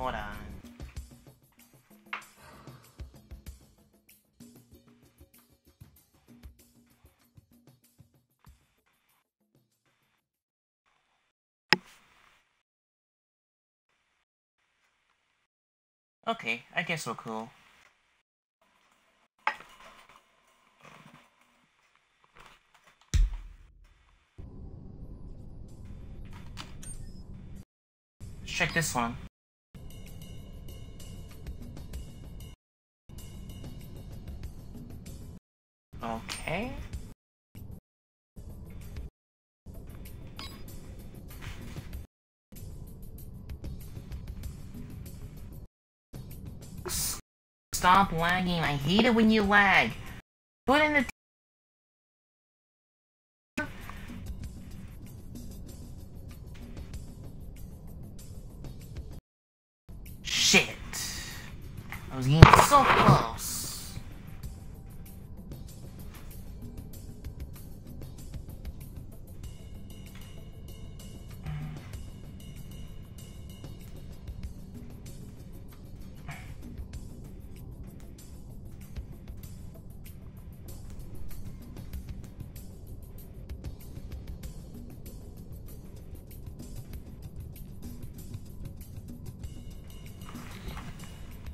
hold on. Okay, I guess we're cool. Check this one. Stop lagging. I hate it when you lag. Put in the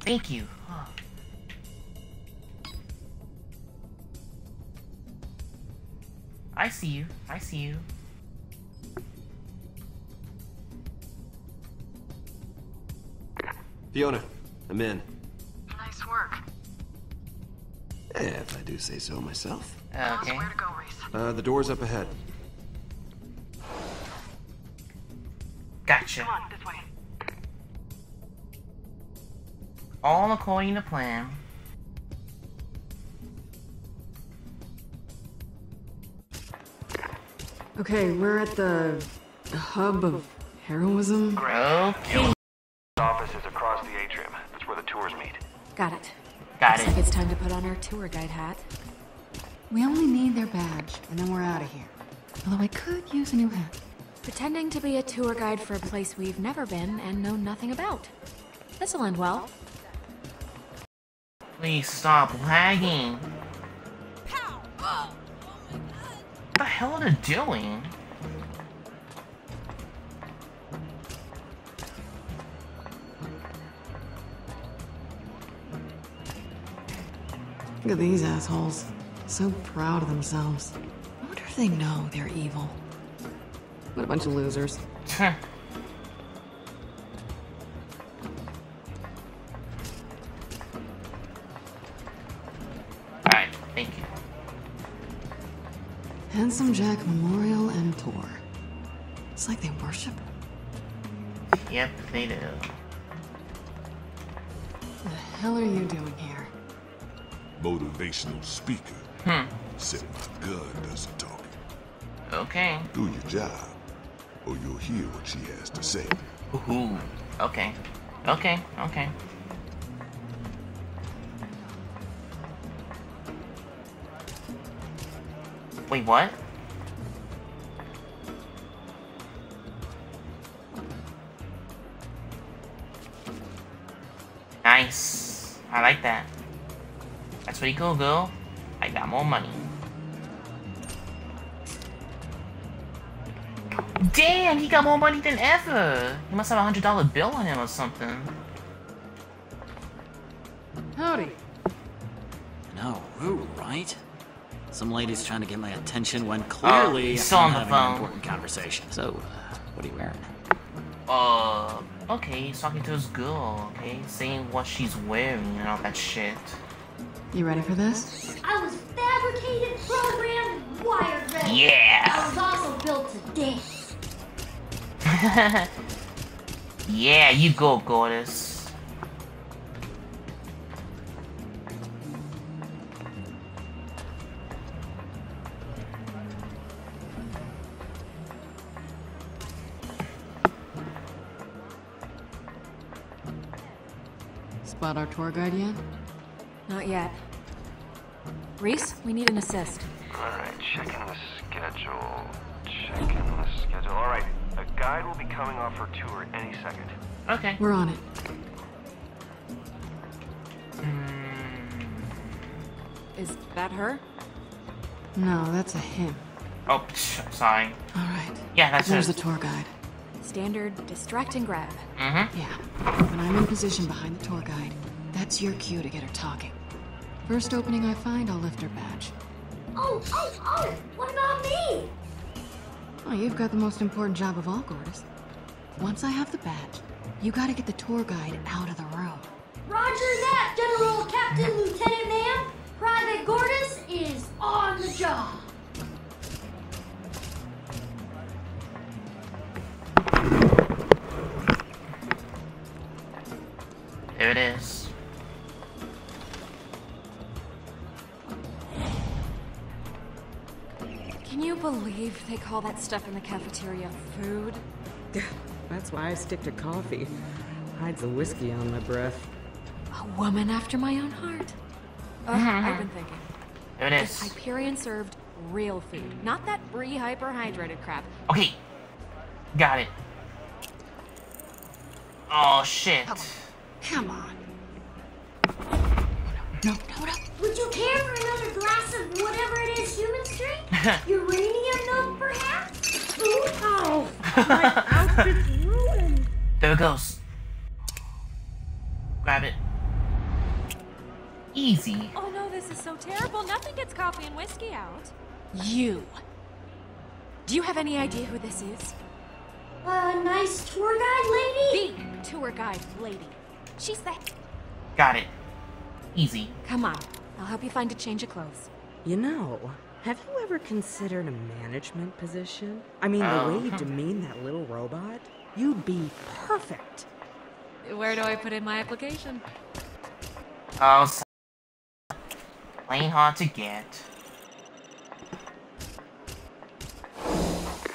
Thank you. I see you. I see you. Fiona, I'm in. Nice work. If I do say so myself. Okay. go, Uh, the door's up ahead. Gotcha. Come on, All according to plan. Okay, we're at the hub of heroism. Okay. office is across the atrium. That's where the tours meet. Got it. Got Looks like it. it's time to put on our tour guide hat. We only need their badge, and then we're out of here. Although I could use a new hat. Pretending to be a tour guide for a place we've never been and know nothing about. This'll end well. Please stop lagging. What the hell are they doing? Look at these assholes. So proud of themselves. I wonder if they know they're evil. What a bunch of losers. Thank you. Handsome Jack Memorial and Tour. It's like they worship. Yep, they do. The hell are you doing here? Motivational speaker. Hmm. Said my gun does the talking. Okay. Do your job, or you'll hear what she has to say. Ooh. Okay. Okay, okay. Wait, what? Nice. I like that. That's pretty cool, girl. I got more money. Damn, he got more money than ever. He must have a hundred dollar bill on him or something. Some lady's trying to get my attention when clearly he's still I'm on the having phone. an important conversation. So, uh, what are you wearing? Uh, okay, he's talking to his girl, okay? Saying what she's wearing and all that shit. You ready for this? I was fabricated, programmed, and wired ready. Yeah! I was also built to dance. yeah, you go, goddess. Spot our tour guide yet? Not yet. Rhys, we need an assist. Alright, checking the schedule. Checking the schedule. Alright, a guide will be coming off her tour any second. Okay. We're on it. Hmm. Is that her? No, that's a him. Oh, psh, sorry. All right. Yeah, that's There's it. the tour guide. Standard distract and grab. Mm-hmm. Yeah. When I'm in position behind the tour guide, that's your cue to get her talking. First opening I find, I'll lift her badge. Oh, oh, oh! What about me? Oh, you've got the most important job of all, Gortys. Once I have the badge, you gotta get the tour guide out of the room. Roger that, General Captain Lieutenant Ma'am. Private Gortys is on the job. Call that stuff in the cafeteria food? That's why I stick to coffee. Hides the whiskey on my breath. A woman after my own heart. Ugh, I've been uh-huh. thinking. There it If. Hyperion served real food, not that brie hyperhydrated crap. Okay. Got it. Oh, shit. Come on. No, no, no. Would you care for another glass of whatever it is humans drink? Uranium perhaps? Ooh. Oh, my outfit's ruined. There it goes. Grab it. Easy. Oh no, this is so terrible. Nothing gets coffee and whiskey out. You. Do you have any idea who this is? A nice tour guide lady? The tour guide lady. She's the. Got it. Easy. Come on, I'll help you find a change of clothes. You know, have you ever considered a management position? I mean, the Oh. way you demean that little robot, you'd be perfect. Where do I put in my application? Oh, so plain hard to get.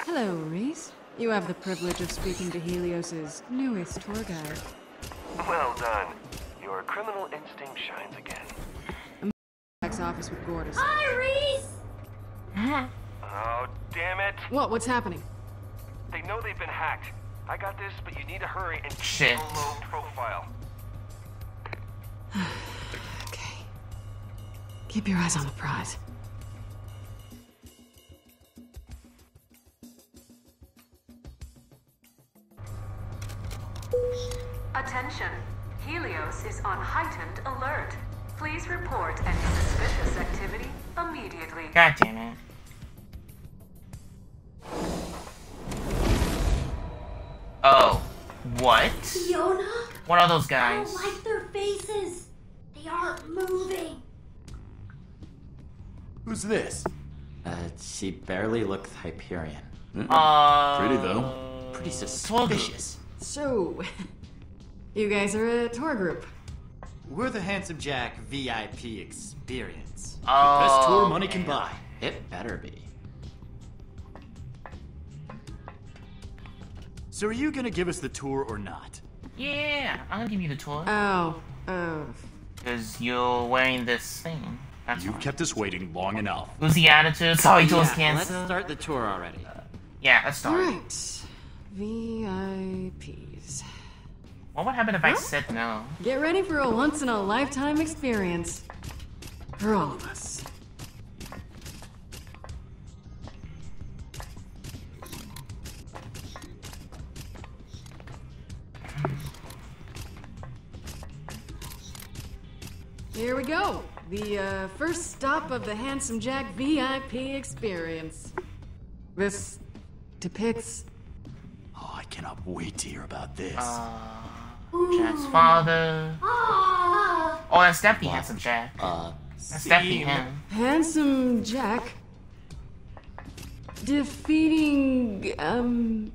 Hello, Rhys. You have the privilege of speaking to Helios's newest tour guide. Well done. Your criminal instinct shines again. Back's office with Gortys. Hi, Rhys! Oh, damn it. What? What's happening? They know they've been hacked. I got this, but you need to hurry and keep Shit. a low profile. Okay. Keep your eyes on the prize. Attention. Helios is on heightened alert. Please report any suspicious activity immediately. God damn it. Oh. What? Fiona? What are those guys? I don't like their faces. They aren't moving. Who's this? Uh, she barely looks Hyperion. Uh, Pretty though. Pretty suspicious. So, you guys are a tour group. We're the Handsome Jack VIP experience. Oh, Best tour money can buy. It better be. So are you gonna give us the tour or not? Yeah, I'll give you the tour. Oh, oh. Because you're wearing this thing. That's You've fine. kept us waiting long enough. Who's the attitude? Sorry, Jules Yeah, let's start the tour already. Yeah, let's start. Alright. VIPs. What would happen if I said no? Get ready for a once in a lifetime experience. For all of us. Here we go. The uh, first stop of the Handsome Jack VIP experience. This depicts Oh, I cannot wait to hear about this. Jack's father. Ah, Oh, that's definitely handsome Jack. Uh, That's definitely him. Handsome Jack defeating um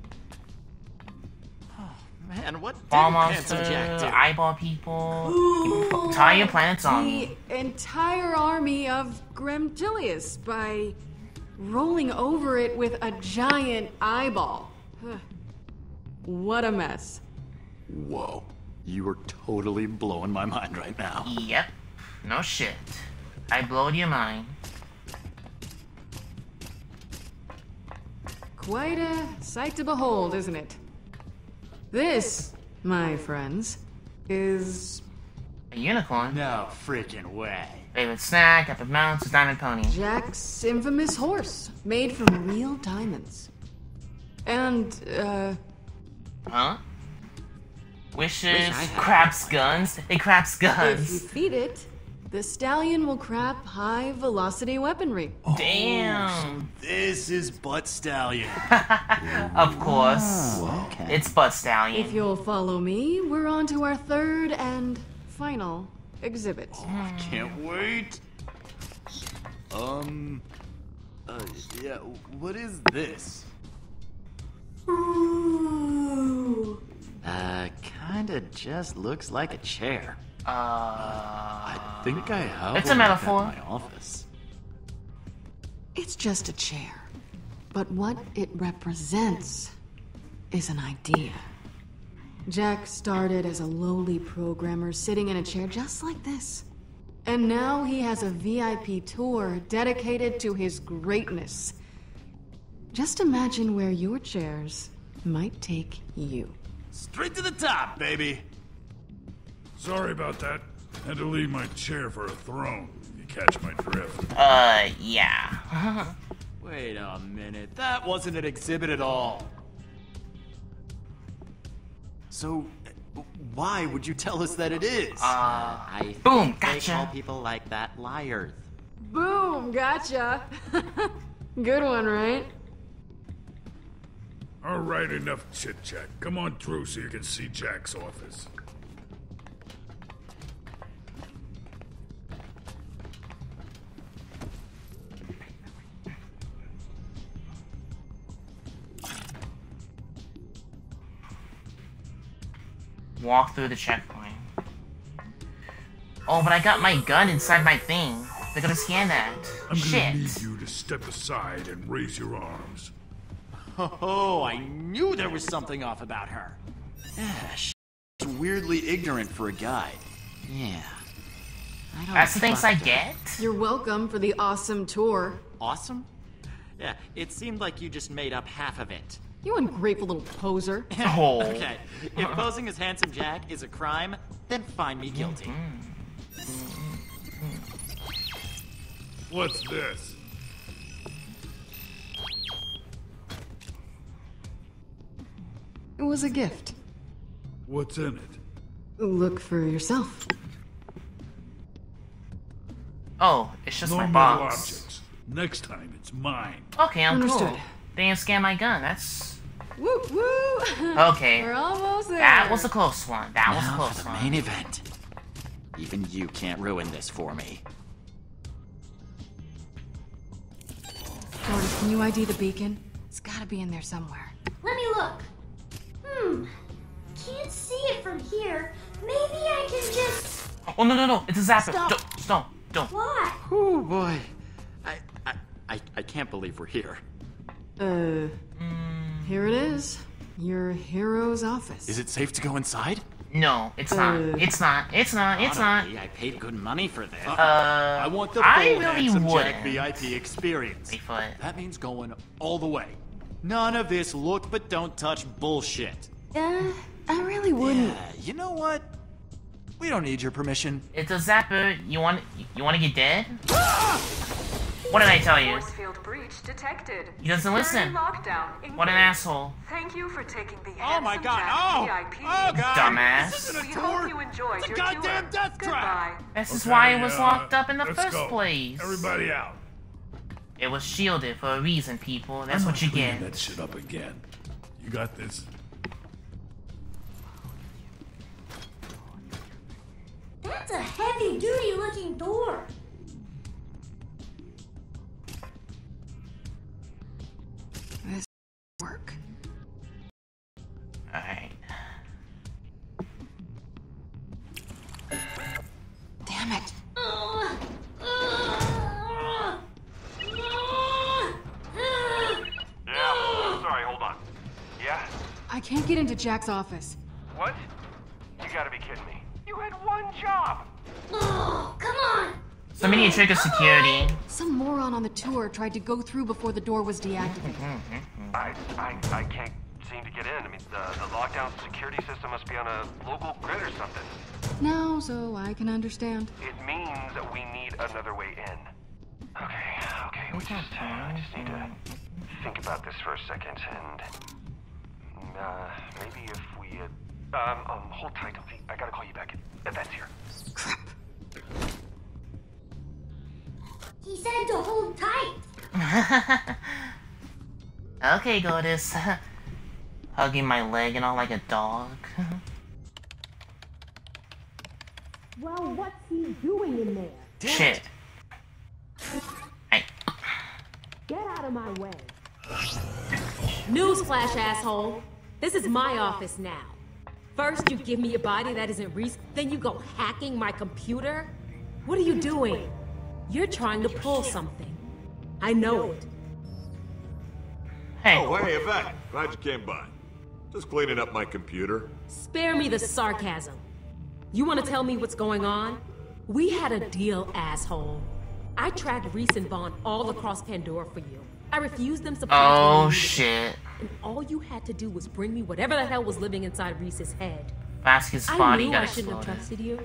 Oh, Man, what did Ball Handsome monster, Jack do? eyeball people, entire planets on the me. entire army of Gremtilius by rolling over it with a giant eyeball. What a mess. Whoa. You are totally blowing my mind right now. Yep. No shit. I blowed your mind. Quite a sight to behold, isn't it? This, my friends, is A A unicorn? No freaking way. Favorite snack, epic mounts, diamond pony. Jack's infamous horse, made from real diamonds. And, uh, Huh? Wishes, Wish I had craps guns. It craps guns. if you guns. feed it, the stallion will crap high velocity weaponry. Damn. This is Butt Stallion. Of course. okay. It's Butt stallion. If you'll follow me, we're on to our third and final exhibit. i Can't wait. Um. Uh, yeah, what is this? Ooh. Uh, kinda just looks like a chair. Uh, I think I have It's a one like that metaphor. in my office. It's just a chair. But what it represents is an idea. Jack started as a lowly programmer sitting in a chair just like this. And now he has a VIP tour dedicated to his greatness. Just imagine where your chairs might take you. Straight to the top, baby. Sorry about that. Had to leave my chair for a throne. You catch my drift. uh, yeah. Wait a minute, that wasn't an exhibit at all. So, why would you tell us that it is? Uh, I boom, they gotcha. call people like that liars. Boom, gotcha. Good one, right? All right, enough chit chat. Come on through so you can see Jack's office. Walk through the checkpoint. Oh, but I got my gun inside my thing. They're gonna scan that. I'm gonna need you to step aside and raise your arms. Oh, I knew there was something off about her. Yeah, she's weirdly ignorant for a guy. Yeah. I don't That's the things I get? You're welcome for the awesome tour. Awesome? Yeah, it seemed like you just made up half of it. You ungrateful little poser. Oh. Okay, if posing as Handsome Jack is a crime, then find me guilty. Mm-hmm. What's this? It was a gift. What's in it? Look for yourself. Oh, it's just no my metal box. objects. Next time, it's mine. Okay, I'm Understood. cool. They didn't scan my gun. That's Woo woo! okay. We're almost there. That was a close one. That was a Now close for the one. main event. Even you can't ruin this for me. Jordan, can you ID the beacon? It's gotta be in there somewhere. Let me look. Hmm. Can't see it from here. Maybe I can just. Oh no no no! It's a zapper. Stop. Don't don't don't. What? Oh boy. I, I, I, I can't believe we're here. Uh, here it is. Your hero's office. Is it safe to go inside? No, it's not. Uh. It's not. It's not. It's not. Honestly, I paid good money for this. Uh, I want the I full really Handsome Jack wouldn't. VIP experience. Wait. That means going all the way. None of this look but don't touch bullshit. Uh, I really wouldn't. Yeah, you know what? We don't need your permission. It's a zapper. You want you want to get dead? What did I tell you? Force field breach detected. He doesn't listen. What an asshole. Thank you for taking the Oh my god! Jack Oh! VIP. Oh god! Dumbass. This isn't We a hope tour! you enjoyed It's a your goddamn tour. death trap! Goodbye. This is why it was uh, locked up in the first go. place. Everybody out. It was shielded for a reason, people. That's I'm what you not cleaning get. that shit up again. You got this. That's a heavy duty looking door. This work. Alright. Damn it. Yeah, sorry, hold on. Yeah? I can't get into Jack's office. What? Job! Oh, come on. Somebody need to trigger security. Some moron on the tour tried to go through before the door was deactivated. I, I, I can't seem to get in. I mean, the, the lockdown security system must be on a local grid or something. now so I can understand? It means that we need another way in. Okay, okay, we just, uh, just need to think about this for a second, and uh, maybe if we, uh, um, um, hold tight. Okay, I gotta call you back. Events here. Crap. He said to hold tight. okay, Goddess. Hugging my leg and all like a dog. Well, what's he doing in there? Shit. Hey. Get out of my way. Newsflash, asshole. This is my office now. First, you give me a body that isn't Rhys, then you go hacking my computer? What are you doing? You're trying to pull something. I know it. Hey. Oh, hey, Yvette. Glad you came by. Just cleaning up my computer. Spare me the sarcasm. You want to tell me what's going on? We had a deal, asshole. I tracked Rhys and Vaughn all across Pandora for you. I refused them support. Oh shit. It, And all you had to do was bring me whatever the hell was living inside Rhys's head. Vasquez's I body knew got I shouldn't have trusted you.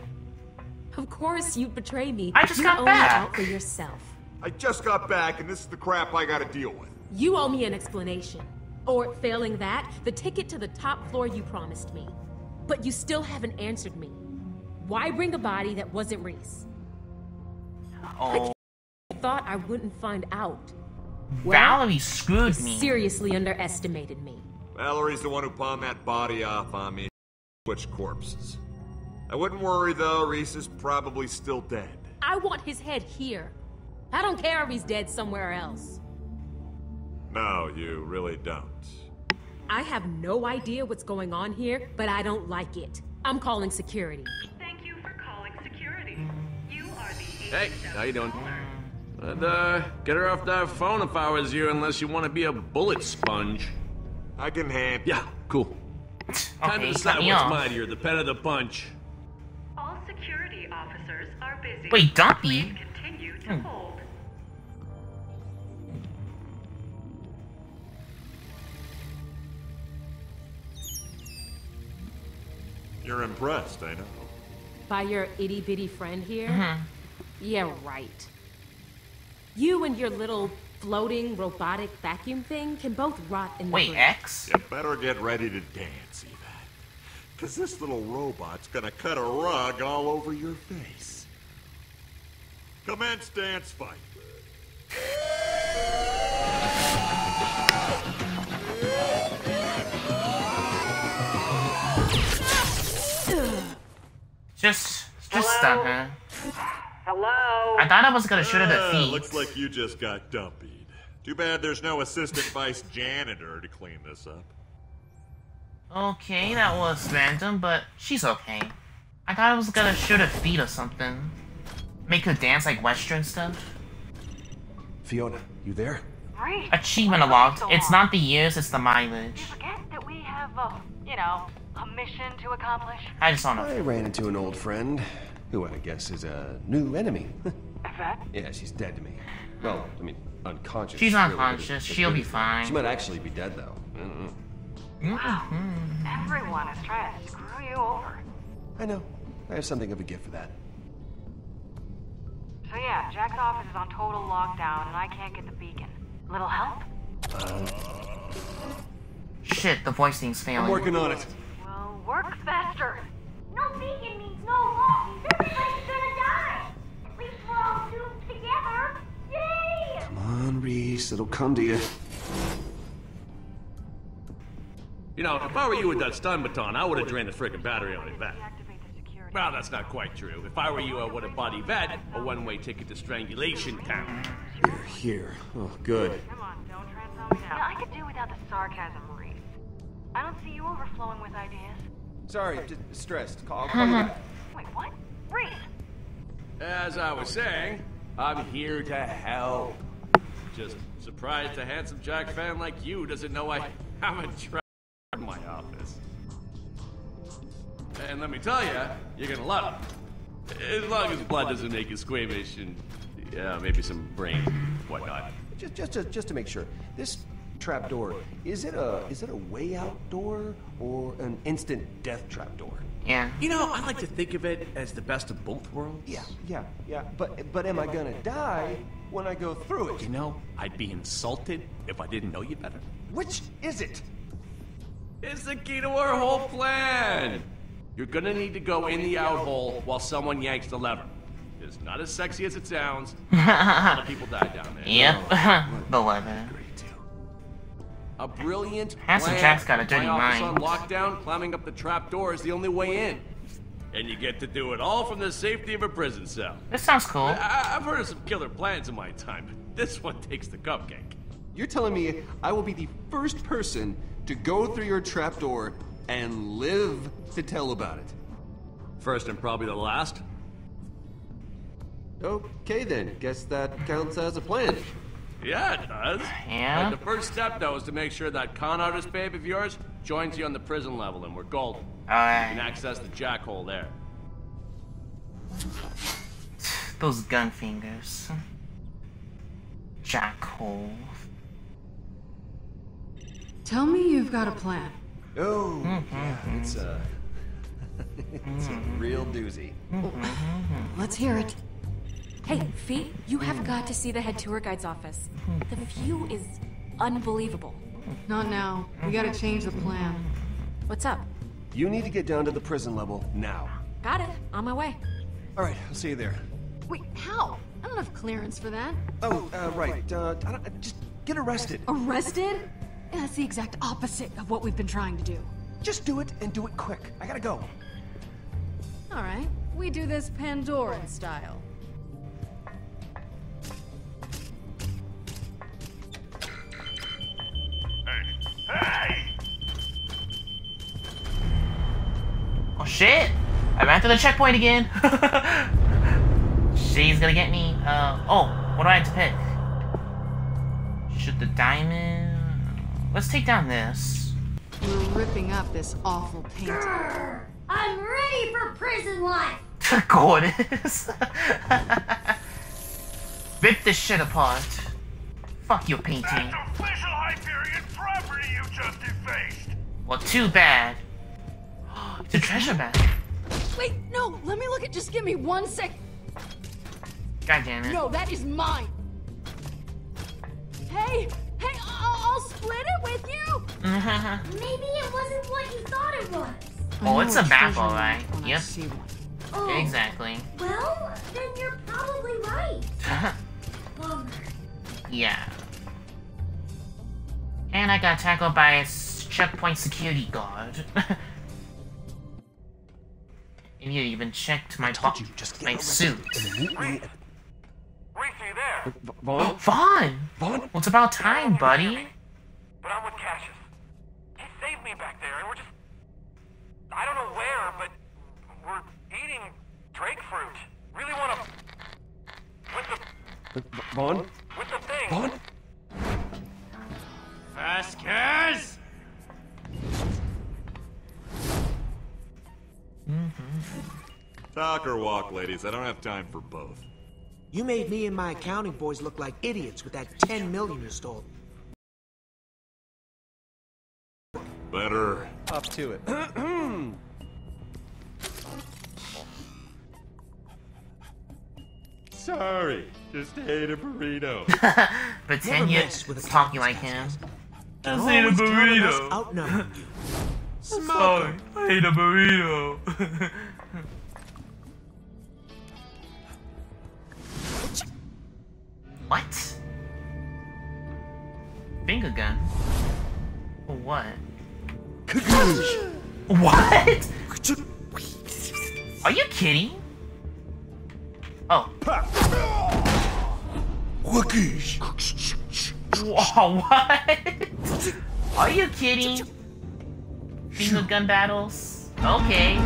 Of course you'd betray me. I just You're got only back. out for yourself. I just got back, and this is the crap I gotta deal with. You owe me an explanation. Or, failing that, the ticket to the top floor you promised me. But you still haven't answered me. Why bring a body that wasn't Rhys? Oh. I thought I wouldn't find out. Vallory screwed me. seriously underestimated me. Vallory's the one who pawned that body off on me. Switch corpses. I wouldn't worry though, Rhys is probably still dead. I want his head here. I don't care if he's dead somewhere else. No, you really don't. I have no idea what's going on here, but I don't like it. I'm calling security. Thank you for calling security. You are the Hey, how you doing? I'd, uh, get her off that phone if I was you, unless you want to be a bullet sponge. I can hand. Yeah, cool. Time Okay, to decide cut me what's off. mightier, the pet of the punch. all security officers are busy. Wait, Dumpy? Please continue to Hmm. hold. You're impressed, I know. By your itty bitty friend here? Mhm. Yeah, right. You and your little floating robotic vacuum thing can both rot in the Wait, grave. X? You better get ready to dance, Yvette. Cause this little robot's gonna cut a rug all over your face. Commence dance fight. Just, just stun her. Hello? I thought I was gonna shoot her the Ah, feet. Looks like you just got dumpied. Too bad there's no assistant vice janitor to clean this up. Okay, that was random, but she's okay. I thought I was gonna shoot her feet or something. Make her dance like Western stuff. Fiona, you there? Rhys, Achievement why unlocked. so It's not the years, it's the mileage. You Forget that we have, uh, you know, a mission to accomplish. I just wanna. I ran into an old friend, who I guess is a new enemy. Yvette? yeah, she's dead to me. Well, I mean, unconscious. She's really, unconscious. She'll be fine. She might actually be dead, though. I. Everyone is trying to screw you over. I know. I have something of a gift for that. So yeah, Jack's office is on total lockdown and I can't get the beacon. Little help? Shit, the voicing's failing. I'm working on it. Well, work faster. No beacon means no hope. Everybody's gonna die. We're all doomed together. Yay! Come on, Rhys. It'll come to you. You know, if I were you with that stun baton, I would have drained the friggin' battery on Yvette. Well, that's not quite true. If I were you, I would have bought Yvette a one-way ticket to Strangulation Town. You're here. Oh, good. Come on, don't transform me now. I could do without the sarcasm, Rhys. I don't see you overflowing with ideas. Sorry, just stressed. I'll call you uh-huh. back. Wait, what? Rhys! As I was saying, I'm here to help. Just surprised a handsome Jack fan like you doesn't know I have a trap in my office. And let me tell you, you're gonna love it. As long as blood doesn't make you squeamish and, yeah, maybe some brains and whatnot. Just, just, to, just to make sure, this trapdoor, is it a is it a way out door or an instant death trapdoor? Yeah. You know, I like to think of it as the best of both worlds. Yeah, yeah, yeah. But but am I gonna die when I go through it? You know, I'd be insulted if I didn't know you better. Which is it? It's the key to our whole plan. You're gonna need to go in the out hole while someone yanks the lever. It's not as sexy as it sounds. a lot of people die down there. Yep. the lever. A brilliant Handsome plan. Jack's got a dirty My mind. on lockdown, climbing up the trap door is the only way in. And you get to do it all from the safety of a prison cell. This sounds cool. I- I've heard of some killer plans in my time, but this one takes the cupcake. You're telling me I will be the first person to go through your trapdoor and live to tell about it? First and probably the last. Okay then, guess that counts as a plan. Yeah, it does. Yeah? But the first step, though, is to make sure that con artist babe of yours joins you on the prison level, and we're golden. Alright. You can access the jackhole there. Those gun fingers. Jackhole. Tell me you've got a plan. Oh, mm-hmm. yeah, it's uh, a it's a real doozy. Mm-hmm. Let's hear it. Hey, Fee, you have got to see the head tour guide's office. The view is unbelievable. Not now. We gotta change the plan. What's up? You need to get down to the prison level now. Got it. On my way. All right, I'll see you there. Wait, how? I don't have clearance for that. Oh, uh, right. Uh, just get arrested. Arrested? Yeah, That's the exact opposite of what we've been trying to do. Just do it and do it quick. I gotta go. All right, we do this Pandoran style. To the checkpoint again! She's gonna get me. Uh, oh, what do I have to pick? Should the diamond... Let's take down this. We're ripping up this awful painting. I'm ready for prison life. The gorgeous. Rip this shit apart. Fuck your painting. That's Official Hyperion property you just defaced! Well, too bad. It's a treasure bag. Wait, no, let me look at. Just give me one sec. God damn it. No, that is mine. Hey, hey, I'll, I'll split it with you. Mm-hmm. Maybe it wasn't what you thought it was. oh, it's a map, treasure alright. when Yep. see one. Oh, Exactly. Well, then you're probably right. Bummer. yeah. And I got tackled by a s- checkpoint security guard. and you even checked my bo- my suit. Oh, Vaughn? Vaughn! Vaughn? Well, it's about time, buddy. But I'm with Cassius. He saved me back there, and we're just. I don't know where, but we're eating drake fruit. Really want to. With the. Vaughn? With the thing. Vaughn? Vasquez! Talk or walk, ladies. I don't have time for both. You made me and my accounting boys look like idiots with that 10 million you stole. Better. Up to it. Sorry. Just ate a burrito. Pretend you're talking like him. They're Just ate a always counting us burrito. outnumbering you. Sorry, I ate a burrito. what? Finger gun? What? Oh. what? Are you kidding? Oh. Whoa, what? Are you kidding? Finger gun battles? Okay.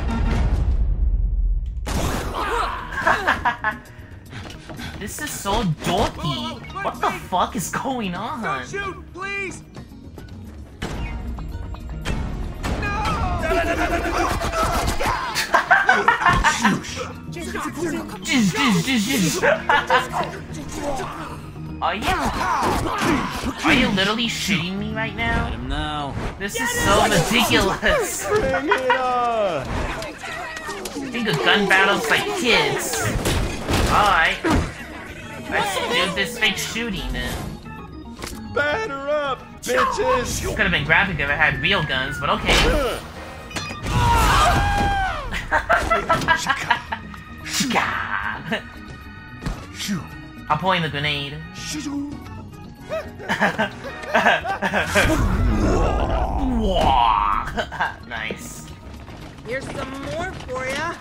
this is so dorky. What the fuck is going on? Don't shoot, please! Jizz. Oh, Are you? Are you literally shitting me right now? Let him know. This is so ridiculous. Bring it on! Think a gun battle's like kids. Alright. Let's do this fake shooting then. Batter up, bitches! Could have been graphic if I had real guns, but okay. I'll point the grenade. nice. Here's some more for ya.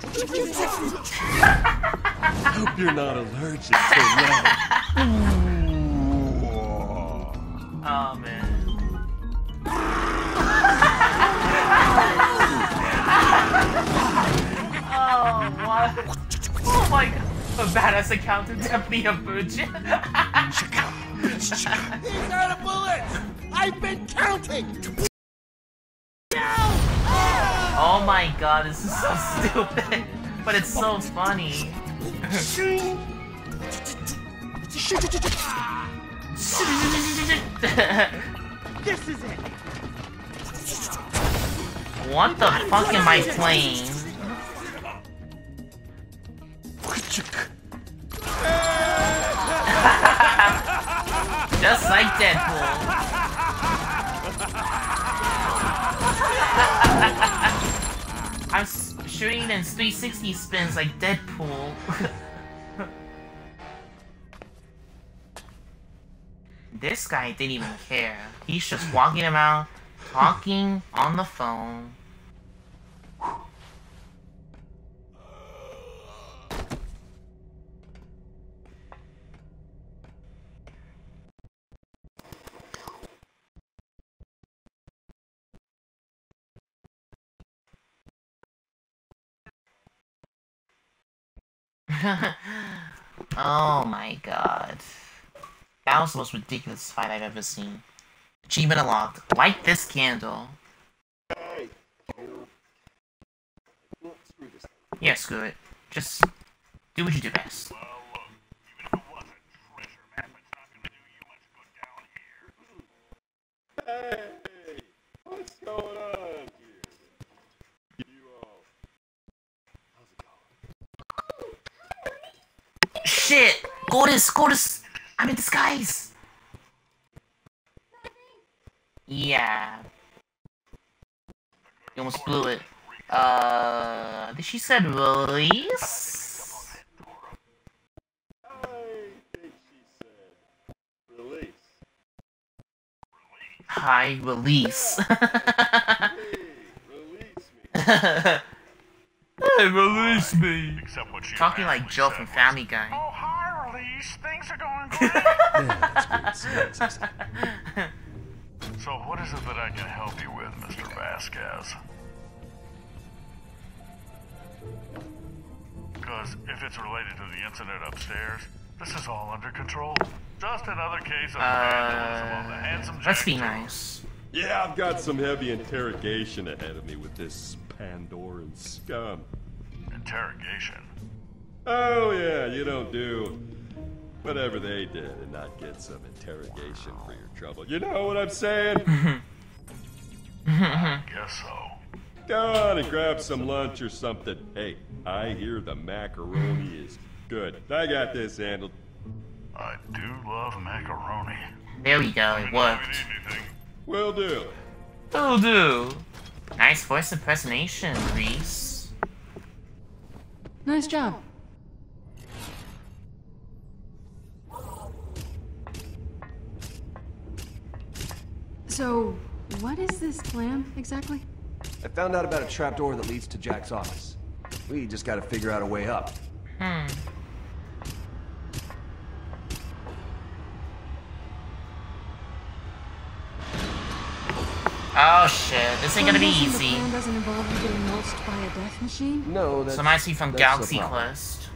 Hope you're not allergic to lead. Oh man. oh what? Oh my god. A badass encounter, definitely a virgin. These are the bullets! I've been counting! Oh my god, this is so stupid. But it's so funny. This is it. what the fuck am I playing? Just like Deadpool. I'm shooting in 360 spins like Deadpool. this guy didn't even care. He's just walking around, talking on the phone. oh my god. That was the most ridiculous fight I've ever seen. Achievement unlocked. Light this candle. Yeah, screw it. Just do what you do best. Hey, what's going on here? You all. Shit! Gortys! Gortys! I'm in disguise! Yeah. You almost blew it. Uh, did she said release? I think she said release. Hi, release. hey, release me. Talking like Joe from Family Guy. Hi, Release. Things are going great. so, what is it that I can help you with, Mr. Vasquez? Because if it's related to the incident upstairs, this is all under control. Just another case of vandalism on the uh, handsome Let's be nice. Yeah, I've got some heavy interrogation ahead of me with this Pandoran scum. Interrogation. Oh, yeah, you don't do whatever they did and not get some interrogation for your trouble. You know what I'm saying? Guess so. Go on and grab some lunch or something. Hey, I hear the macaroni is good. I got this handled. I do love macaroni. There we go, it worked. Will do. Will do. Nice voice impersonation, Rhys. Nice job. So, what is this plan exactly? I found out about a trapdoor that leads to Jack's office. We just gotta figure out a way up. Hmm. Oh shit, this ain't gonna be So I'm guessing easy. The plan doesn't involve you getting mulched by a death machine? No, that's... Some I see from Galaxy problem. Quest.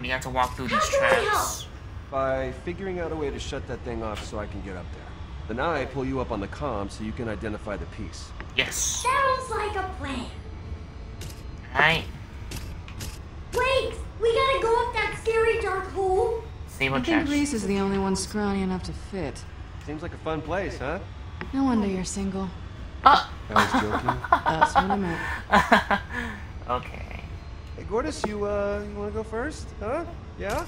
We have to walk through these How can traps. By figuring out a way to shut that thing off so I can get up there. Then I pull you up on the comm so you can identify the piece. Yes. Sounds like a plan. Alright. Wait, we gotta go up that scary dark hole. Say Table I think. Rhys is the only one scrawny enough to fit. Seems like a fun place, huh? No wonder you're single. Oh. I was joking. That's what I meant. okay. Hey, Gortys, you, uh, you wanna go first? Huh? Yeah?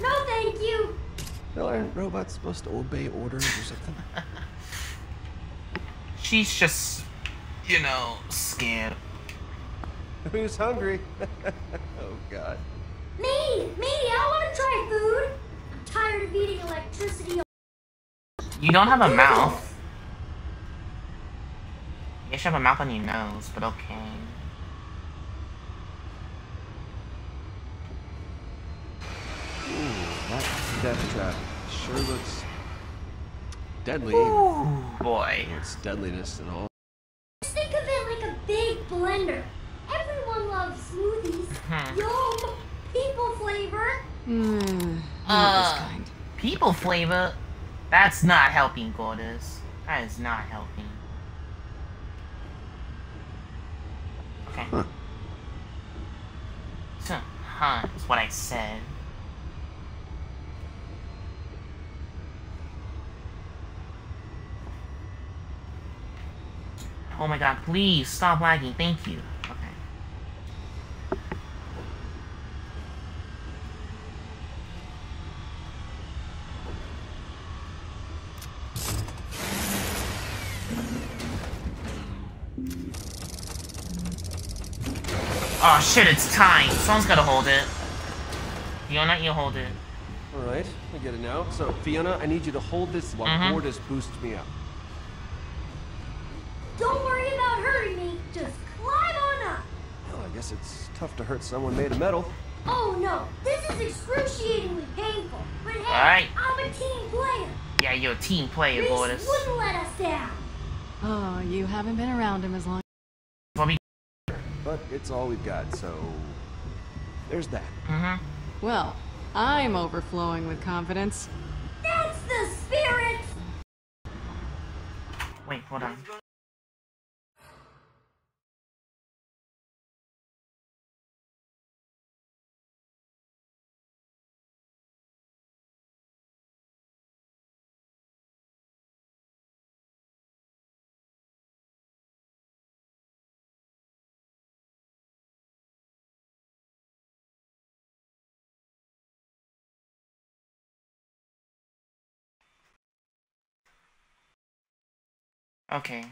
No, thank you. Well, aren't robots supposed to obey orders or something? She's just, you know, scared. Who's hungry? oh, God. Me, me, I want to try food. I'm tired of eating electricity. You don't have a mouth. You should have a mouth on your nose, but okay. Ooh, that death trap sure looks deadly. Ooh, boy. It's deadliness and all. Just think of it like a big blender. Everyone loves smoothies. Hmm. Yum! People flavor. Hmm. Uh, people flavor. That's not helping, Gortys. That is not helping. Okay. Huh. Huh, huh, is what I said. Oh my god, please stop lagging, thank you. Okay. Oh shit, it's time. Someone's gotta hold it. Fiona, you hold it. All right, I get it now. So, Fiona, I need you to hold this while Mhm. Gortys boosts me up. Tough to hurt someone made of metal. Oh no, this is excruciatingly painful. But hey, Alright. I'm a team player. Yeah, you're a team player, Rhys Gortys. wouldn't let us down. Oh, you haven't been around him as long. But it's all we've got, so there's that. Mm-hmm. Well, I'm overflowing with confidence. That's the spirit. Wait, hold on. Okay.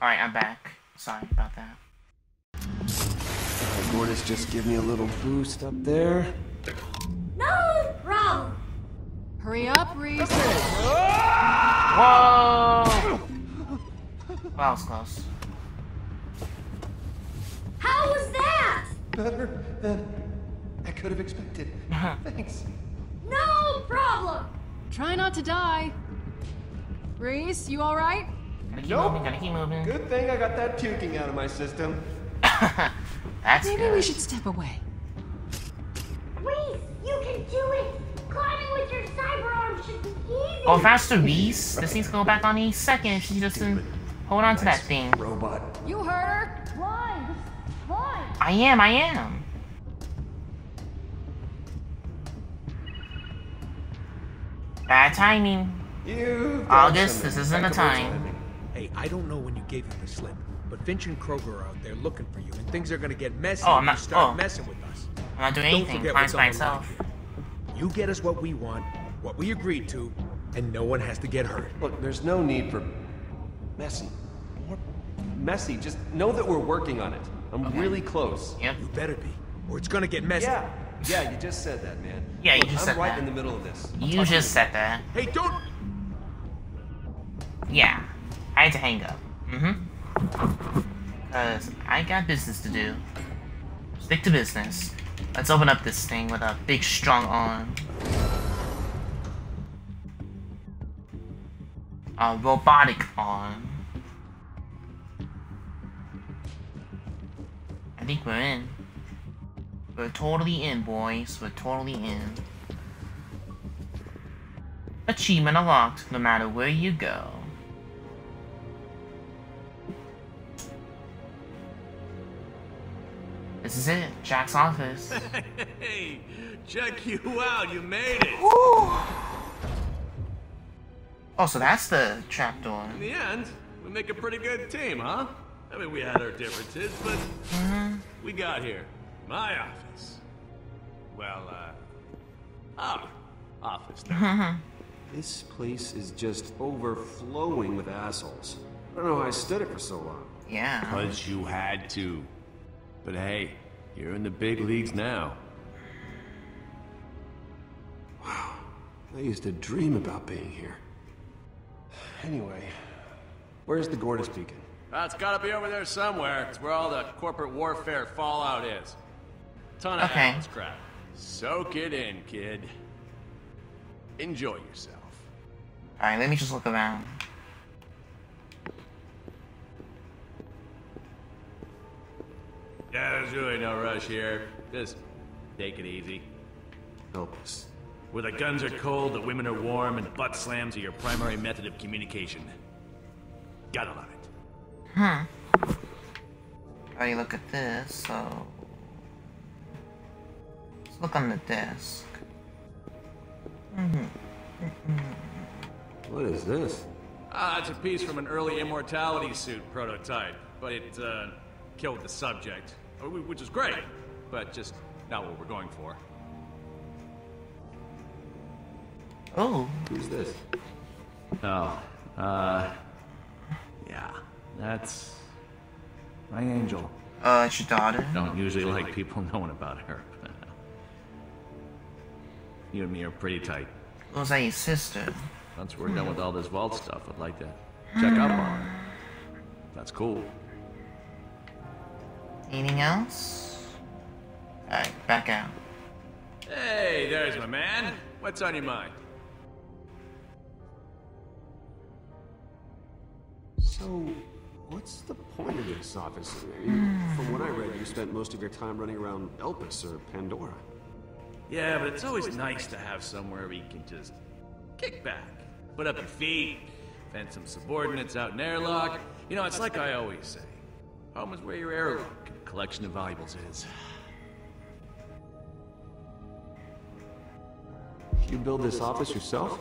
Alright, I'm back. Sorry about that. Alright, Gortys, just give me a little boost up there. No problem. Hurry up, Rhys. Whoa! That was close. How was that? Better than I could have expected. Thanks. No problem. Try not to die. Rhys, you all right? Gotta keep Nope. moving, gotta keep moving. Good thing I got that puking out of my system. That's Maybe good. we should step away. Rhys, you can do it. Climbing with your cyber arm should be easy. Go faster, Rhys. This needs to go back on any second if she doesn't hold on to that thing. Robot. You heard her. Fine. This. I am, I am. Bad timing. You. August, this isn't the impeccable time. timing. Hey, I don't know when you gave him the slip, but Finch and Kroger are out there looking for you, and things are gonna get messy Oh, if I'm you start oh. messing with us. I'm not doing Don't anything. forget Climbs what's by on the line You get us what we want, what we agreed to, and no one has to get hurt. Look, there's no need for messy. More messy. Just know that we're working on it. I'm really close. Yep. You better be, or it's gonna get messy. Yeah. Yeah, you just said that, man. Yeah, you Look, just I'm said right that. in the middle of this. You just said that. Hey, don't. Yeah. I had to hang up. Mm-hmm. Because I got business to do. Stick to business. Let's open up this thing with a big, strong arm. A robotic arm. I think we're in. We're totally in, boys. We're totally in. Achievement unlocked, no matter where you go. This is it, Jack's office. Hey, check you out. You made it. Oh, so that's the trapdoor. In the end, we make a pretty good team, huh? I mean, we had our differences, but mm-hmm. we got here. My office. Well, uh, our office. This place is just overflowing with assholes. I don't know how I stood it for so long. Yeah. Because you had to. But hey, you're in the big leagues now. Wow. I used to dream about being here. Anyway, where's the Gortys Beacon? Uh, it's gotta be over there somewhere. It's where all the corporate warfare fallout is. Ton of Okay. Atlas crap. Soak it in, kid. Enjoy yourself. Alright, let me just look around. Yeah, there's really no rush here. Just take it easy. Help us. Where the guns are cold, the women are warm, and butt slams are your primary method of communication. Gotta love it. Hmm. Alright, look at this, so... Let's look on the desk. Mhm. What is this? Ah, it's a piece from an early immortality suit prototype, but it, uh, killed the subject. Uh, Which is great, but just not what we're going for. Oh. Who's this? Oh, uh, yeah, that's my angel. Uh, it's your daughter? Don't usually like people knowing about her. You and me are pretty tight. Was that your sister? Once we're done with all this vault stuff, I'd like to check up on her. That's cool. Anything else? Alright, back out. Hey, there's my man. What's on your mind? So, what's the point of this office? I mean, from what I read, you spent most of your time running around Elpis or Pandora. Yeah, but it's always nice to have somewhere where you can just kick back, put up your feet, fend some subordinates out in airlock. You know, it's like I always say. Home is where your airlock and collection of valuables is. You build this office yourself?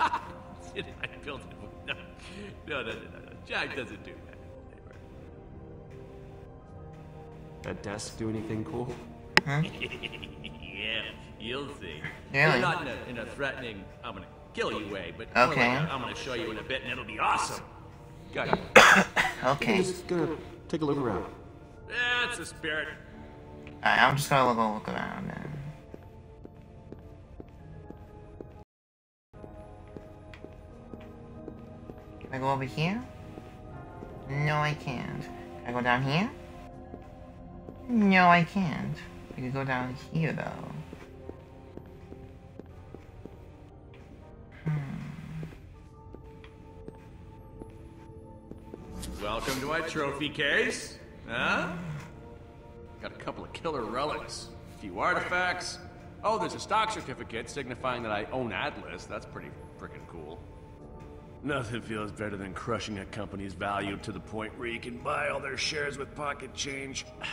Did I build it? No, no, no, no, no. no. Jack doesn't do that. That desk do anything cool? Huh? yeah, you'll see. Really? Not in a, in a threatening, I'm gonna kill you way, but more Okay. like a, I'm gonna show you in a bit and it'll be awesome. Got it. Okay. I'm just gonna take a look around. That's the spirit. Alright, I'm just gonna go look around then. Can I go over here? No, I can't. Can I go down here? No, I can't. I can go down here though. Welcome to my trophy case. Huh? Got a couple of killer relics, a few artifacts. Oh, there's a stock certificate signifying that I own Atlas. That's pretty freaking cool. Nothing feels better than crushing a company's value to the point where you can buy all their shares with pocket change.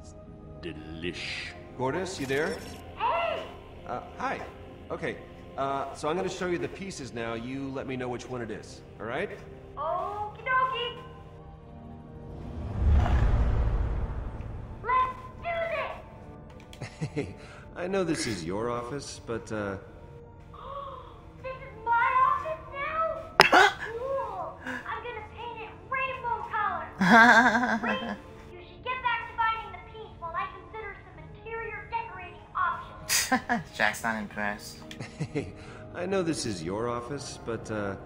It's Delish. Gortys, you there? Hey! Uh, hi. Okay, uh, so I'm gonna show you the pieces now. You let me know which one it is, alright? Hey, I know this is your office, but, uh, This is my office now? cool! I'm gonna paint it rainbow colors. Wait, you should get back to finding the piece while I consider some interior decorating options. Jack's not impressed. hey, I know this is your office, but, uh,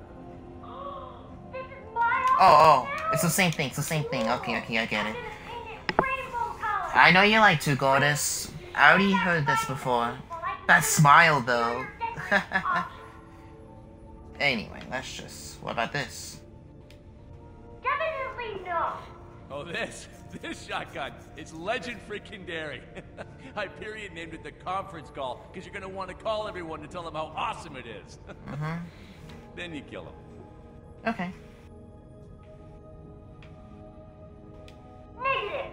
Oh, oh, it's the same thing. It's the same thing. Okay, okay, I get it. I know you like to, Gortys. I already heard this before. That smile, though. anyway, let's just. What about this? Definitely no. Oh, this, this shotgun, it's legend freaking dairy. Hyperion named it the conference call because you're gonna want to call everyone to tell them how awesome it is. Mm-hmm. then you kill them. Okay. Negative.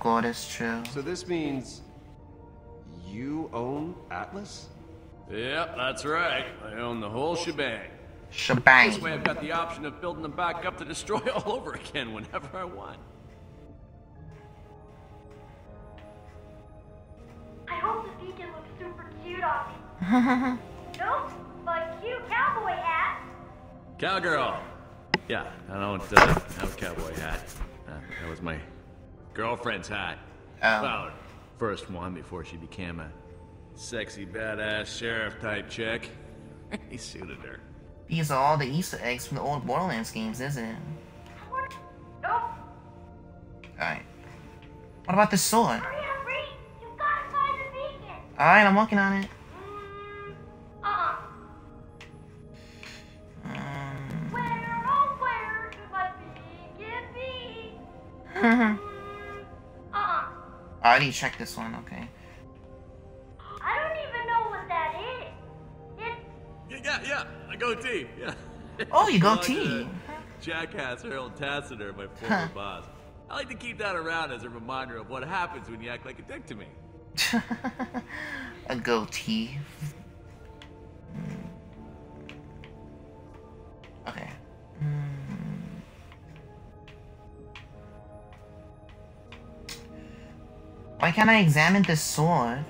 True, Gortys, true. So this means you own Atlas? Yep, that's right. I own the whole shebang. Shebang. This way I've got the option of building them back up to destroy all over again whenever I want. I hope the beacon looks super cute on me. nope, but cute cowboy hat. Cowgirl! Yeah, I don't uh, have a cowboy hat. Uh, that was my girlfriend's hot. Oh. Well, first one before she became a sexy, badass sheriff type chick. he suited her. These are all the Easter eggs from the old Borderlands games, isn't it? Nope. Alright. What about the sword? Hurry up, You gotta find the beacon. Alright, I'm working on it. Already check this one, okay. I don't even know what that is. It's Yeah, yeah, yeah, a goatee. Yeah. Oh, you Belonged goatee. to Jackass Harold Tassiter, my former Huh. boss. I like to keep that around as a reminder of what happens when you act like a dick to me. A goatee. Why can't I examine this sword?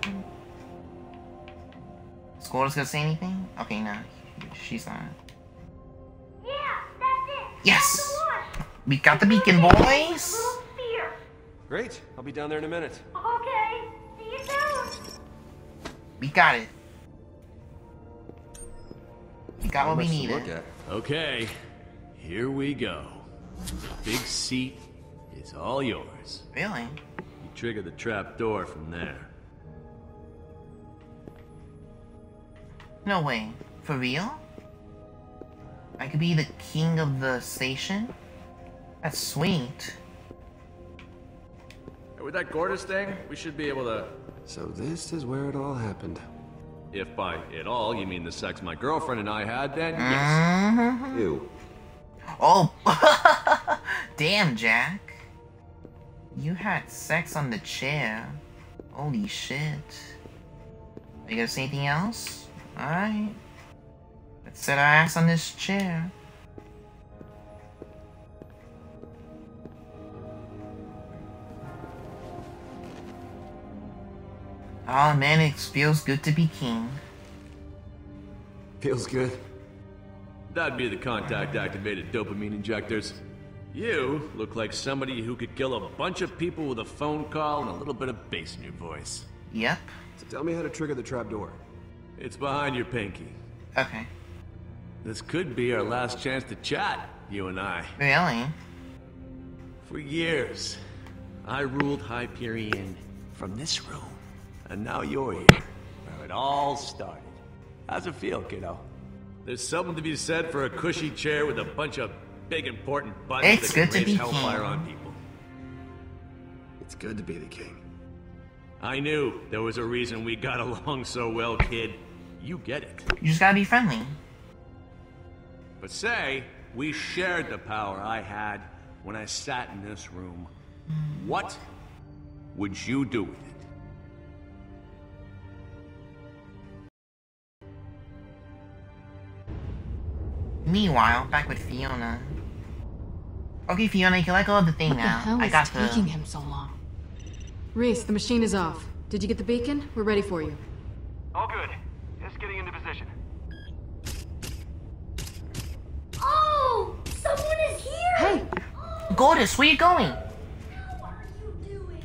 Score's gonna say anything? Okay, no. She's not. yeah, that's it. Yes! That's. We got the beacon, boys! Great. I'll be down there in a minute. Okay. See you soon. We got it. We got Not what we needed. look at. Okay, here we go. The big seat is all yours. Really? You trigger the trap door from there. No way. For real? I could be the king of the station? That's sweet. With that Gortys thing, we should be able to. So this is where it all happened. If by it all you mean the sex my girlfriend and I had, then yes. Mhm. Ew. Oh! Damn, Jack. You had sex on the chair. Holy shit. Are you gonna say anything else? Alright. Let's set our ass on this chair. Oh man, it feels good to be king. Feels good. That'd be the contact activated dopamine injectors. You look like somebody who could kill a bunch of people with a phone call and a little bit of bass in your voice. Yep. So tell me how to trigger the trapdoor. It's behind your pinky. Okay. This could be our last chance to chat, you and I. Really? For years, I ruled Hyperion from this room. And now you're here, where it all started. How's it feel, kiddo? There's something to be said for a cushy chair with a bunch of big important buttons It's that can good to raise be hellfire king. on people. It's good to be the king. I knew there was a reason we got along so well, kid. You get it. You just gotta be friendly. But say we shared the power I had when I sat in this room. What would you do with it? Meanwhile, back with Fiona. Okay, Fiona, you can let go of the thing What the now. hell I is got taking the. him so long? Rhys, the machine is off. Did you get the beacon? We're ready for you. All good. Just getting into position. Oh, someone is here. Hey, Gortys, where you going? What are you doing?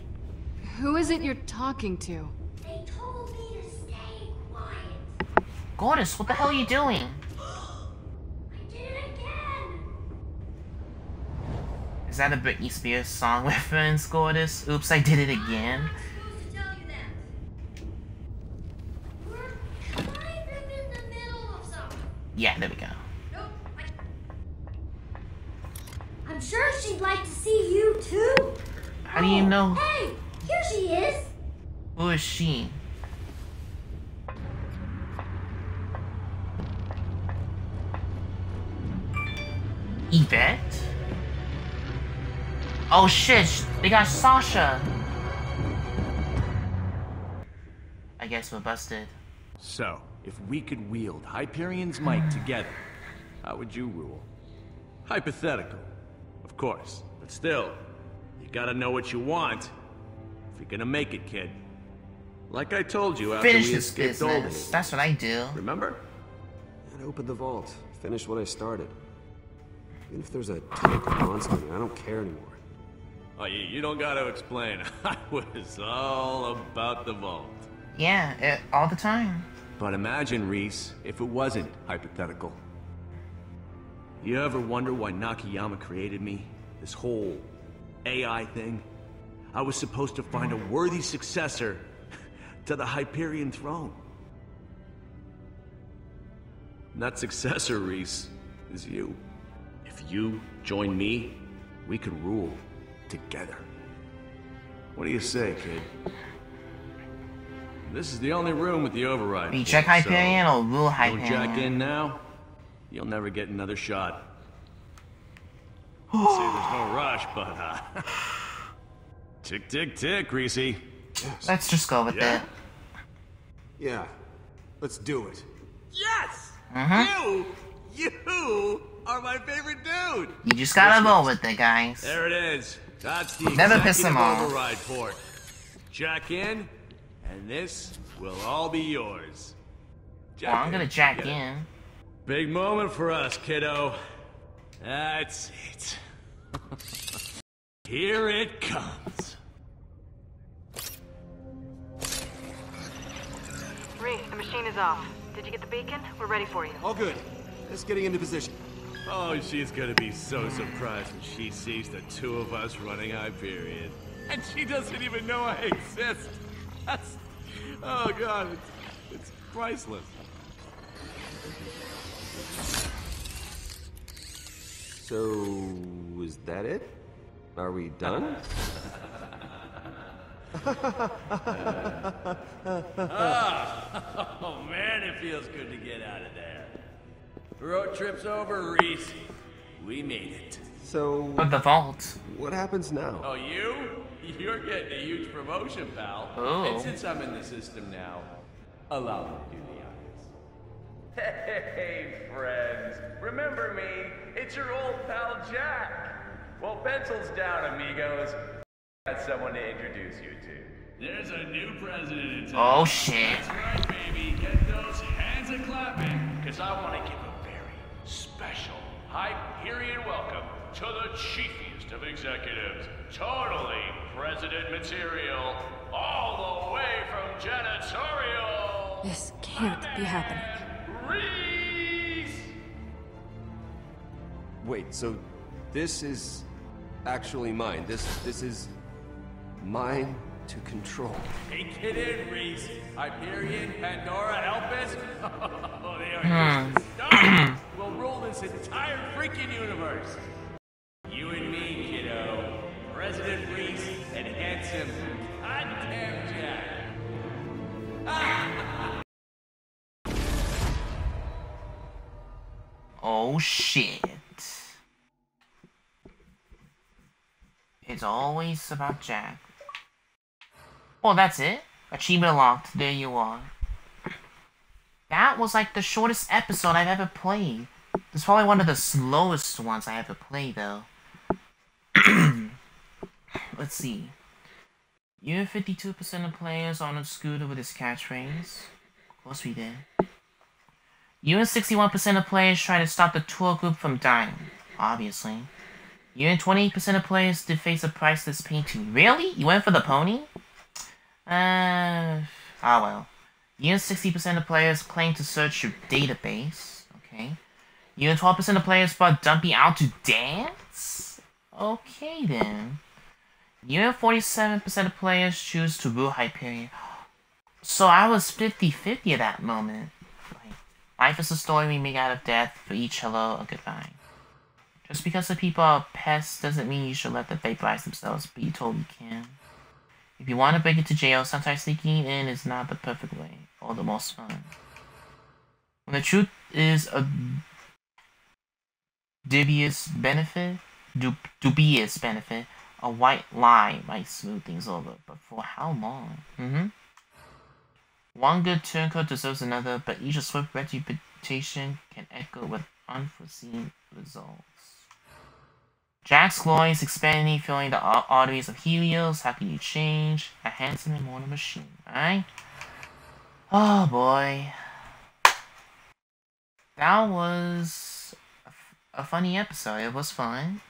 who is it you're talking to? They told me to stay quiet. Gortys, what the hell are you doing? Is that a Britney Spears song reference, Gortys? Oops, I did it again. supposed to tell you that. We're kind of in the middle of something. Yeah, there we go. Nope. I... I'm sure she'd like to see you too. How do you oh, know? Hey, here she is. Who is she? Yvette? Oh shit, they got Sasha. I guess we're busted. So, if we could wield Hyperion's might together, how would you rule? Hypothetical, of course, but still, you gotta know what you want if you're gonna make it, kid. Like I told you after Finish we this escaped business. Albany. That's what I do. Remember? And open the vault. Finish what I started. Even if there's a tank of monster, I don't care anymore. Oh, you, you don't gotta explain. I was all about the vault. Yeah, it, all the time. But imagine, Rhys, if it wasn't hypothetical. You ever wonder why Nakayama created me? This whole AI thing? I was supposed to find a worthy successor to the Hyperion throne. And that successor, Rhys, is you. If you join me, we can rule together. What do you say, kid? This is the only room with the override. You for check it, Hyperion so or rule Don't jack in now. You'll never get another shot. Say there's no rush, but uh, tick tick tick, Greasy. Let's just go with Yeah. it. Yeah, let's do it. Yes! Mhm. You, you are my favorite dude. You just gotta roll with it, guys. There it is. That's the Never piss him executive off. override port. Jack in, and this will all be yours. Well, I'm gonna jack Get in. Big moment for us, kiddo. That's it. Here it comes. Ree, the machine is off. Did you get the beacon? We're ready for you. All good. Just getting into position. Oh, she's gonna be so surprised when she sees the two of us running Hyperion. And she doesn't even know I exist. That's. Oh, God, it's, it's priceless. So, is that it? Are we done? Ah, oh man, it feels good to get out of there. Road trip's over, Rhys. We made it. So, But the vault. what happens now? Oh, you? You're getting a huge promotion, pal. Oh. And since I'm in the system now, allow me to do the honors. Hey, friends. Remember me? It's your old pal Jack. Well, pencils down, amigos. Got someone to introduce you to. There's a new president in town. Oh shit. That's right, baby. Get those hands a clapping. Because I want to give a very special Hyperion welcome to the chiefiest of executives. Totally president material. All the way from janitorial. This can't be happening. Rhys! Wait, so this is actually mine. This this is mine to control. Hey, get in, Rhys. Hyperion, Pandora, Elpis. Oh, they are Hmm. just this entire freaking universe. You and me, kiddo. President Rhys and handsome goddamn Jack. Oh shit. It's always about Jack. Well, that's it? Achievement unlocked. There you are. That was like the shortest episode I've ever played. It's probably one of the slowest ones I ever played, though. Let's see. You 52% of players on a scooter with his catchphrase. Of course we did. You and 61% of players try to stop the tour group from dying. Obviously. You and 28% of players did face a priceless painting. Really? You went for the pony? Uh, ah well. You and 60% of players claim to search your database. You and 12% of players brought Dumpy out to dance? Okay then. You and 47% of players choose to rule Hyperion. So I was 50-50 at that moment. Life is a story we make out of death, for each hello, a goodbye. Just because the people are pests doesn't mean you should let them vaporize themselves, but you totally can. If you want to break into jail, sometimes sneaking in is not the perfect way, or the most fun. When the truth is a dubious benefit, du- dubious benefit, A white lie might smooth things over, but for how long? Mm-hmm. One good turncoat deserves another, but each swift reputation can echo with unforeseen results. Jack's glory is expanding, filling the arteries of Helios. How can you change a handsome immortal machine, alright? Oh boy. That was a funny episode. It was fun.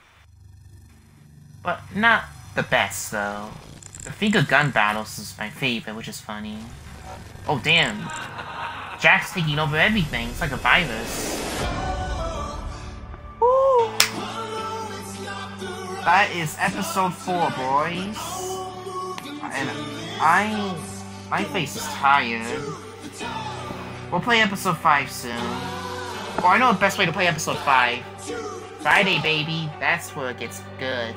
But not the best, though. The finger gun battles is my favorite, which is funny. Oh, damn. Jack's taking over everything. It's like a virus. Woo. That is episode 4, boys. And I... My face is tired. We'll play episode 5 soon. Or I know the best way to play episode 5. Friday, baby. That's where it gets good.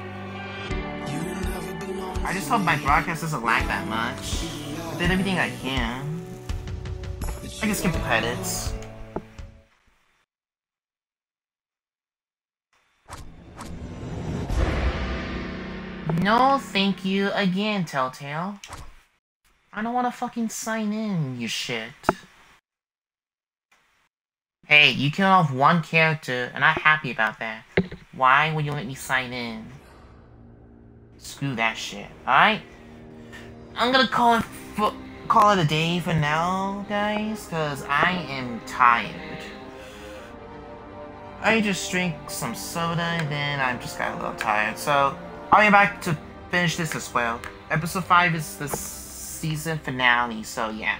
I just hope my broadcast doesn't lag that much. I did everything I can. I can skip the credits. No thank you again, Telltale. I don't want to fucking sign in, you shit. Hey, you killed off one character, and I'm happy about that. Why would you let me sign in? Screw that shit, alright? I'm gonna call it call it a day for now, guys, because I am tired. I just drank some soda and then I'm just got a little tired. So, I'll be back to finish this as well. Episode 5 is the season finale, so yeah.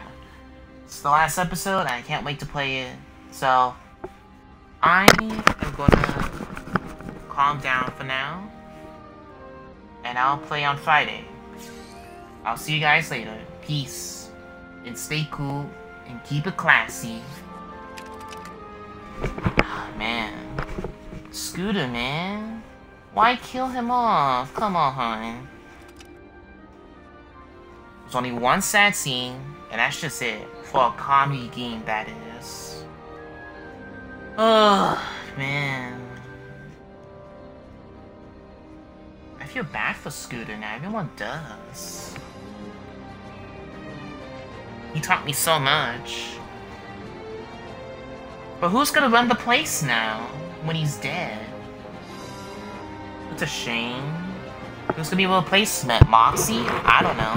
It's the last episode, I can't wait to play it. So, I am gonna calm down for now and I'll play on Friday. I'll see you guys later. Peace. And stay cool and keep it classy. Oh, man. Scooter, man. Why kill him off? Come on. There's only one sad scene, and that's just it. For a comedy game, that is. Oh, man. I feel bad for Scooter now. Everyone does. He taught me so much. But who's gonna run the place now when he's dead? It's a shame. Who's gonna be to replacement? Moxxi? I don't know.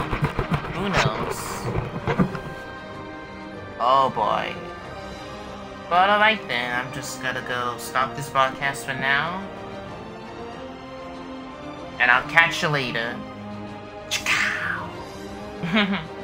Who knows? Oh boy. But alright then, I'm just gonna go stop this broadcast for now. And I'll catch you later.